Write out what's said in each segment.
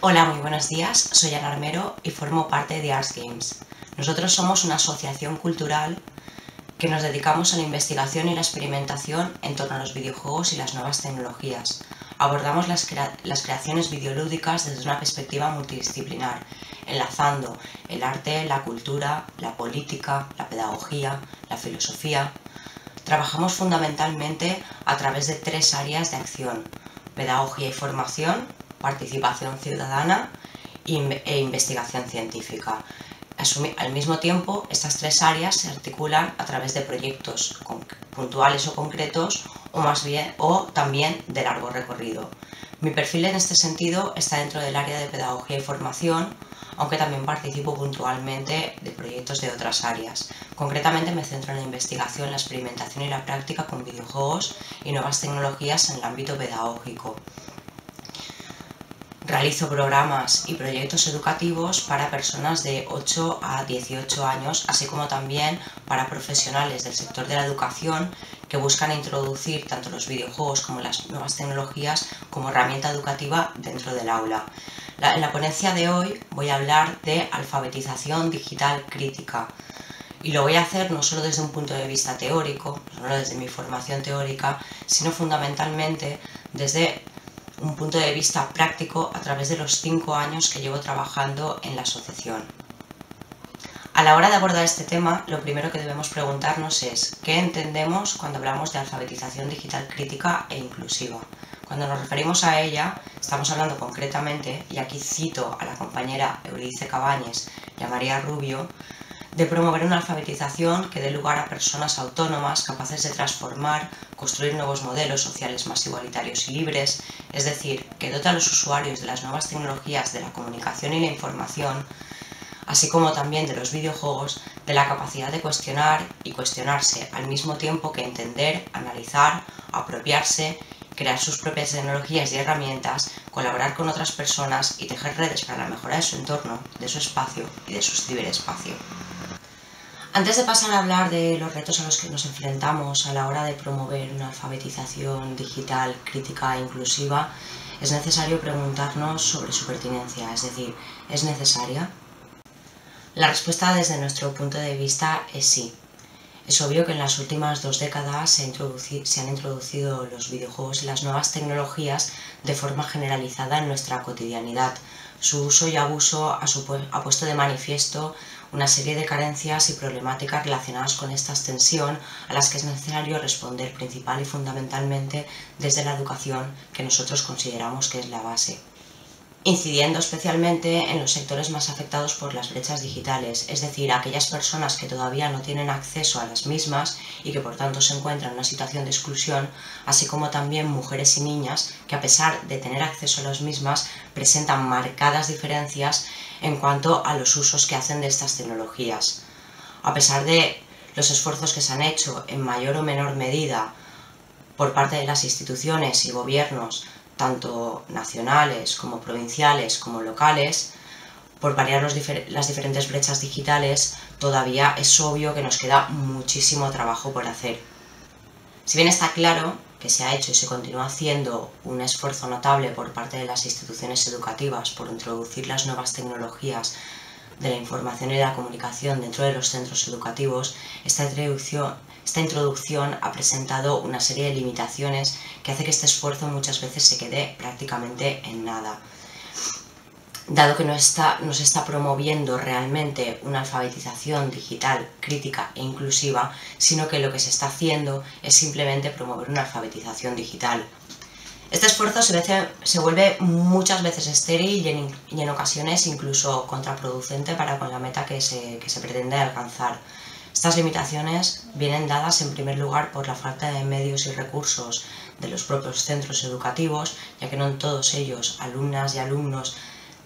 Hola, muy buenos días. Soy Ana Armero y formo parte de Arts Games. Nosotros somos una asociación cultural que nos dedicamos a la investigación y la experimentación en torno a los videojuegos y las nuevas tecnologías. Abordamos las, las creaciones videolúdicas desde una perspectiva multidisciplinar, enlazando el arte, la cultura, la política, la pedagogía, la filosofía. Trabajamos fundamentalmente a través de tres áreas de acción, pedagogía y formación, participación ciudadana e investigación científica. Al mismo tiempo, estas tres áreas se articulan a través de proyectos puntuales o concretos o, más bien, o también de largo recorrido. Mi perfil en este sentido está dentro del área de pedagogía y formación, aunque también participo puntualmente de proyectos de otras áreas. Concretamente me centro en la investigación, la experimentación y la práctica con videojuegos y nuevas tecnologías en el ámbito pedagógico. Realizo programas y proyectos educativos para personas de 8 a 18 años, así como también para profesionales del sector de la educación que buscan introducir tanto los videojuegos como las nuevas tecnologías como herramienta educativa dentro del aula. en la ponencia de hoy voy a hablar de alfabetización digital crítica y lo voy a hacer no solo desde un punto de vista teórico, no solo desde mi formación teórica, sino fundamentalmente desde un punto de vista práctico a través de los cinco años que llevo trabajando en la asociación. A la hora de abordar este tema, lo primero que debemos preguntarnos es ¿qué entendemos cuando hablamos de alfabetización digital crítica e inclusiva? Cuando nos referimos a ella, estamos hablando concretamente, y aquí cito a la compañera Euridice Cabañes y a María Rubio, de promover una alfabetización que dé lugar a personas autónomas capaces de transformar, construir nuevos modelos sociales más igualitarios y libres, es decir, que dota a los usuarios de las nuevas tecnologías de la comunicación y la información, así como también de los videojuegos, de la capacidad de cuestionar y cuestionarse al mismo tiempo que entender, analizar, apropiarse, crear sus propias tecnologías y herramientas, colaborar con otras personas y tejer redes para la mejora de su entorno, de su espacio y de su ciberespacio. Antes de pasar a hablar de los retos a los que nos enfrentamos a la hora de promover una alfabetización digital crítica e inclusiva, es necesario preguntarnos sobre su pertinencia, es decir, ¿es necesaria? La respuesta desde nuestro punto de vista es sí. Es obvio que en las últimas dos décadas se, se, han introducido los videojuegos y las nuevas tecnologías de forma generalizada en nuestra cotidianidad. Su uso y abuso ha, puesto de manifiesto una serie de carencias y problemáticas relacionadas con esta extensión a las que es necesario responder principal y fundamentalmente desde la educación que nosotros consideramos que es la base incidiendo especialmente en los sectores más afectados por las brechas digitales, es decir, aquellas personas que todavía no tienen acceso a las mismas y que por tanto se encuentran en una situación de exclusión, así como también mujeres y niñas que a pesar de tener acceso a las mismas presentan marcadas diferencias en cuanto a los usos que hacen de estas tecnologías. A pesar de los esfuerzos que se han hecho en mayor o menor medida por parte de las instituciones y gobiernos tanto nacionales como provinciales como locales, por variar las diferentes brechas digitales, todavía es obvio que nos queda muchísimo trabajo por hacer. Si bien está claro que se ha hecho y se continúa haciendo un esfuerzo notable por parte de las instituciones educativas por introducir las nuevas tecnologías de la información y la comunicación dentro de los centros educativos, esta introducción, ha presentado una serie de limitaciones que hace que este esfuerzo muchas veces se quede prácticamente en nada. Dado que no se está promoviendo realmente una alfabetización digital crítica e inclusiva, sino que lo que se está haciendo es simplemente promover una alfabetización digital este esfuerzo se, vuelve muchas veces estéril y en, ocasiones incluso contraproducente para con la meta que se, pretende alcanzar. Estas limitaciones vienen dadas en primer lugar por la falta de medios y recursos de los propios centros educativos, ya que no en todos ellos alumnas y alumnos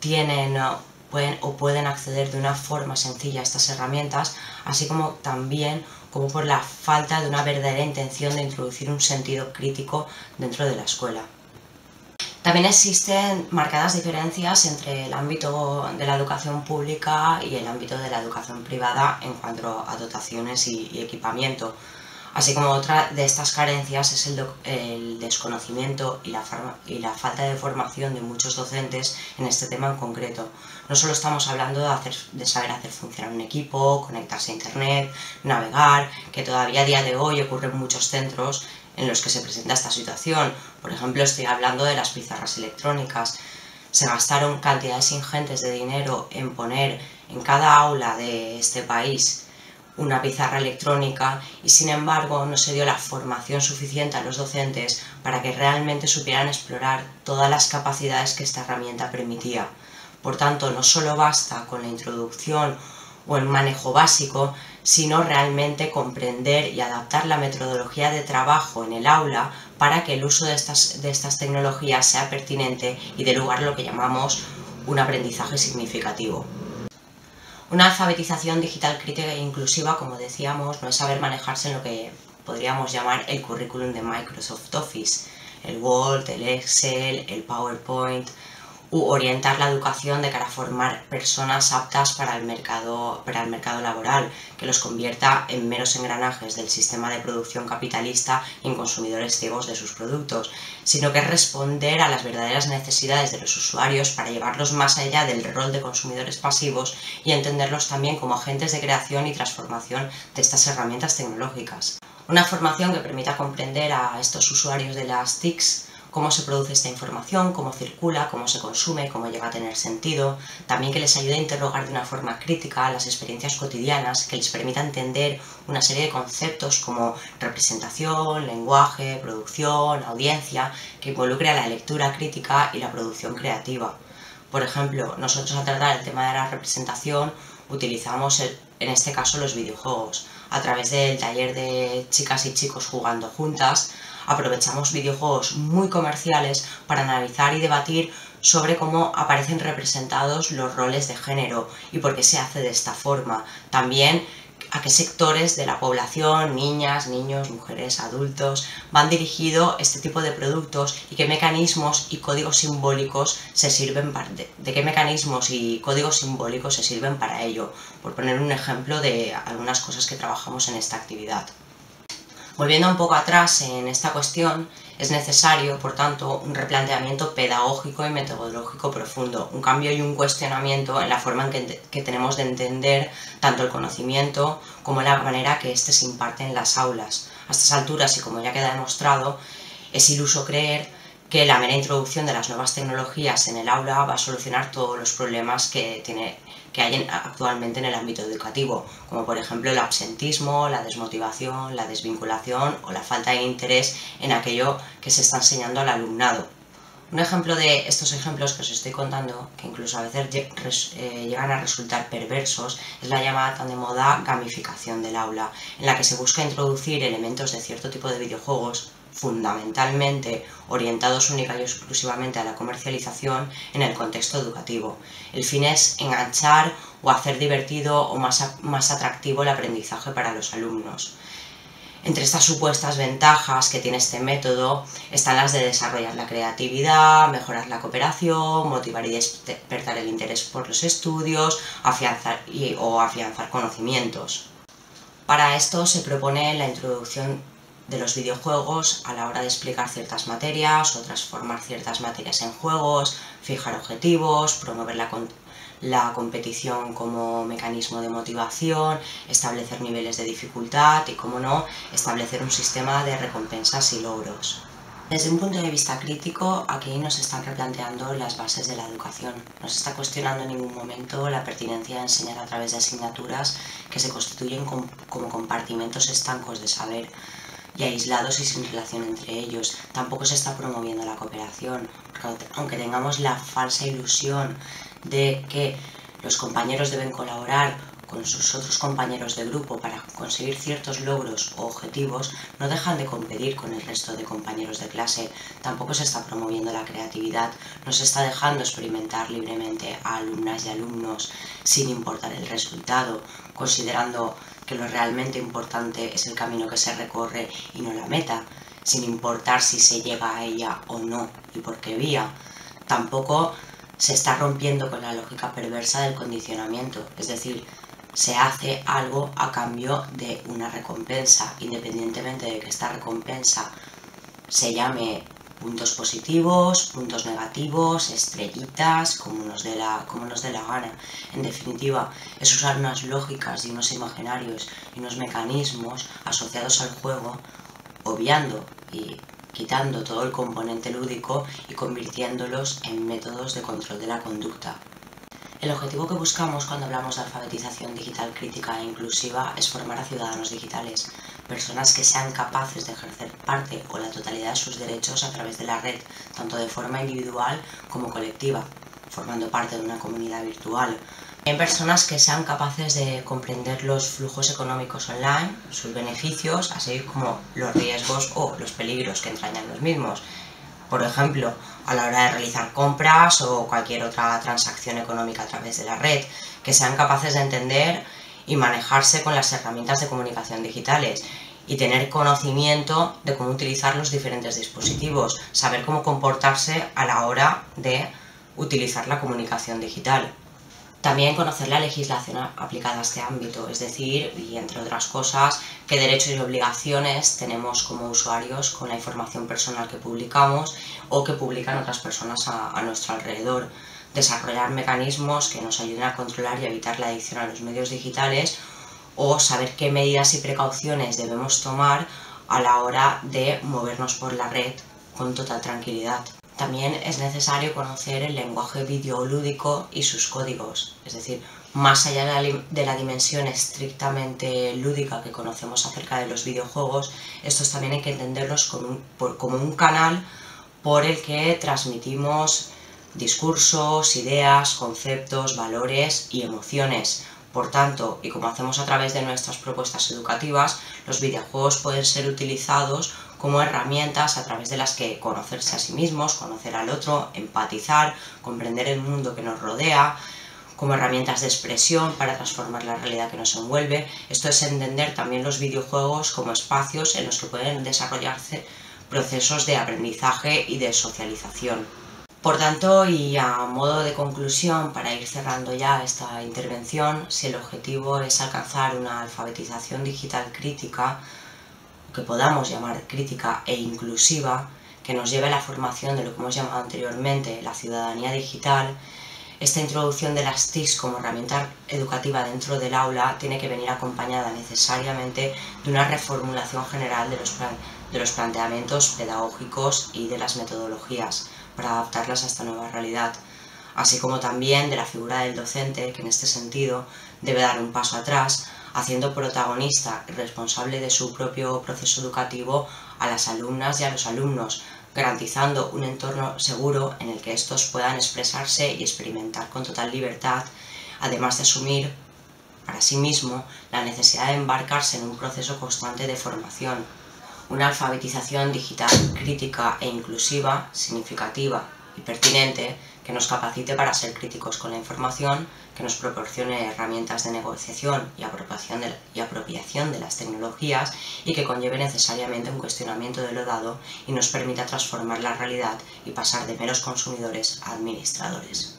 tienen pueden, o pueden acceder de una forma sencilla a estas herramientas, así como también como por la falta de una verdadera intención de introducir un sentido crítico dentro de la escuela. También existen marcadas diferencias entre el ámbito de la educación pública y el ámbito de la educación privada en cuanto a dotaciones y, equipamiento. Así como otra de estas carencias es el, desconocimiento y la, y la, falta de formación de muchos docentes en este tema en concreto. No solo estamos hablando de, saber hacer funcionar un equipo, conectarse a Internet, navegar, que todavía a día de hoy ocurre en muchos centros en los que se presenta esta situación. Por ejemplo, estoy hablando de las pizarras electrónicas. Se gastaron cantidades ingentes de dinero en poner en cada aula de este país una pizarra electrónica y sin embargo no se dio la formación suficiente a los docentes para que realmente supieran explorar todas las capacidades que esta herramienta permitía. Por tanto, no solo basta con la introducción o el manejo básico, sino realmente comprender y adaptar la metodología de trabajo en el aula para que el uso de estas, de estas tecnologías sea pertinente y dé lugar a lo que llamamos un aprendizaje significativo. Una alfabetización digital crítica e inclusiva, como decíamos, no es saber manejarse en lo que podríamos llamar el currículum de Microsoft Office, el Word, el Excel, el PowerPoint, u orientar la educación de cara a formar personas aptas para el mercado, para el mercado laboral, que los convierta en meros engranajes del sistema de producción capitalista y en consumidores ciegos de sus productos, sino que es responder a las verdaderas necesidades de los usuarios para llevarlos más allá del rol de consumidores pasivos y entenderlos también como agentes de creación y transformación de estas herramientas tecnológicas. Una formación que permita comprender a estos usuarios de las TICs cómo se produce esta información, cómo circula, cómo se consume, cómo llega a tener sentido, también que les ayude a interrogar de una forma crítica las experiencias cotidianas, que les permita entender una serie de conceptos como representación, lenguaje, producción, audiencia, que involucre a la lectura crítica y la producción creativa. Por ejemplo, nosotros al tratar el tema de la representación utilizamos en este caso los videojuegos. A través del taller de chicas y chicos jugando juntas, aprovechamos videojuegos muy comerciales para analizar y debatir sobre cómo aparecen representados los roles de género y por qué se hace de esta forma. También a qué sectores de la población, niñas, niños, mujeres, adultos, van dirigido este tipo de productos y qué mecanismos y códigos simbólicos se sirven de, de qué mecanismos y códigos simbólicos se sirven para ello, por poner un ejemplo de algunas cosas que trabajamos en esta actividad. Volviendo un poco atrás en esta cuestión, es necesario, por tanto, un replanteamiento pedagógico y metodológico profundo, un cambio y un cuestionamiento en la forma en que, tenemos de entender tanto el conocimiento como la manera que éste se imparte en las aulas. A estas alturas, y como ya queda demostrado, es iluso creer que la mera introducción de las nuevas tecnologías en el aula va a solucionar todos los problemas que, tiene, que hay actualmente en el ámbito educativo, como por ejemplo el absentismo, la desmotivación, la desvinculación o la falta de interés en aquello que se está enseñando al alumnado. Un ejemplo de estos ejemplos que os estoy contando, que incluso a veces eh, llegan a resultar perversos, es la llamada tan de moda gamificación del aula, en la que se busca introducir elementos de cierto tipo de videojuegos fundamentalmente orientados única y exclusivamente a la comercialización en el contexto educativo. El fin es enganchar o hacer divertido o más, más atractivo el aprendizaje para los alumnos. Entre estas supuestas ventajas que tiene este método están las de desarrollar la creatividad, mejorar la cooperación, motivar y despertar el interés por los estudios afianzar o afianzar conocimientos. Para esto se propone la introducción de los videojuegos a la hora de explicar ciertas materias o transformar ciertas materias en juegos, fijar objetivos, promover la, la competición como mecanismo de motivación, establecer niveles de dificultad y, como no, establecer un sistema de recompensas y logros. Desde un punto de vista crítico, aquí nos están replanteando las bases de la educación. No se está cuestionando en ningún momento la pertinencia de enseñar a través de asignaturas que se constituyen como compartimentos estancos de saber y aislados y sin relación entre ellos. Tampoco se está promoviendo la cooperación, aunque tengamos la falsa ilusión de que los compañeros deben colaborar con sus otros compañeros de grupo para conseguir ciertos logros o objetivos, no dejan de competir con el resto de compañeros de clase. Tampoco se está promoviendo la creatividad, no se está dejando experimentar libremente a alumnas y alumnos sin importar el resultado, considerando que lo realmente importante es el camino que se recorre y no la meta, sin importar si se llega a ella o no y por qué vía. Tampoco se está rompiendo con la lógica perversa del condicionamiento, es decir, se hace algo a cambio de una recompensa, independientemente de que esta recompensa se llame puntos positivos, puntos negativos, estrellitas, como nos dé la, como nos dé la gana. En definitiva, es usar unas lógicas y unos imaginarios y unos mecanismos asociados al juego, obviando y quitando todo el componente lúdico y convirtiéndolos en métodos de control de la conducta. El objetivo que buscamos cuando hablamos de alfabetización digital crítica e inclusiva es formar a ciudadanos digitales, personas que sean capaces de ejercer parte o la totalidad de sus derechos a través de la red, tanto de forma individual como colectiva, formando parte de una comunidad virtual. En personas que sean capaces de comprender los flujos económicos online, sus beneficios, así como los riesgos o los peligros que entrañan los mismos, por ejemplo, a la hora de realizar compras o cualquier otra transacción económica a través de la red, que sean capaces de entender y manejarse con las herramientas de comunicación digitales y tener conocimiento de cómo utilizar los diferentes dispositivos, saber cómo comportarse a la hora de utilizar la comunicación digital. También conocer la legislación aplicada a este ámbito, es decir, y entre otras cosas, qué derechos y obligaciones tenemos como usuarios con la información personal que publicamos o que publican otras personas a, nuestro alrededor. Desarrollar mecanismos que nos ayuden a controlar y evitar la adicción a los medios digitales o saber qué medidas y precauciones debemos tomar a la hora de movernos por la red con total tranquilidad. También es necesario conocer el lenguaje videolúdico y sus códigos, es decir, más allá de la dimensión estrictamente lúdica que conocemos acerca de los videojuegos, estos también hay que entenderlos como un, canal por el que transmitimos discursos, ideas, conceptos, valores y emociones. Por tanto, y como hacemos a través de nuestras propuestas educativas, los videojuegos pueden ser utilizados como herramientas a través de las que conocerse a sí mismos, conocer al otro, empatizar, comprender el mundo que nos rodea, como herramientas de expresión para transformar la realidad que nos envuelve. Esto es entender también los videojuegos como espacios en los que pueden desarrollarse procesos de aprendizaje y de socialización. Por tanto, y a modo de conclusión, para ir cerrando ya esta intervención, si el objetivo es alcanzar una alfabetización digital crítica, que podamos llamar crítica e inclusiva, que nos lleve a la formación de lo que hemos llamado anteriormente la ciudadanía digital, esta introducción de las TIC como herramienta educativa dentro del aula tiene que venir acompañada necesariamente de una reformulación general de los, de los planteamientos pedagógicos y de las metodologías para adaptarlas a esta nueva realidad, así como también de la figura del docente que en este sentido debe dar un paso atrás haciendo protagonista y responsable de su propio proceso educativo a las alumnas y a los alumnos, garantizando un entorno seguro en el que estos puedan expresarse y experimentar con total libertad, además de asumir para sí mismo la necesidad de embarcarse en un proceso constante de formación, una alfabetización digital crítica e inclusiva, significativa y pertinente que nos capacite para ser críticos con la información, que nos proporcione herramientas de negociación y apropiación de, las tecnologías y que conlleve necesariamente un cuestionamiento de lo dado y nos permita transformar la realidad y pasar de meros consumidores a administradores.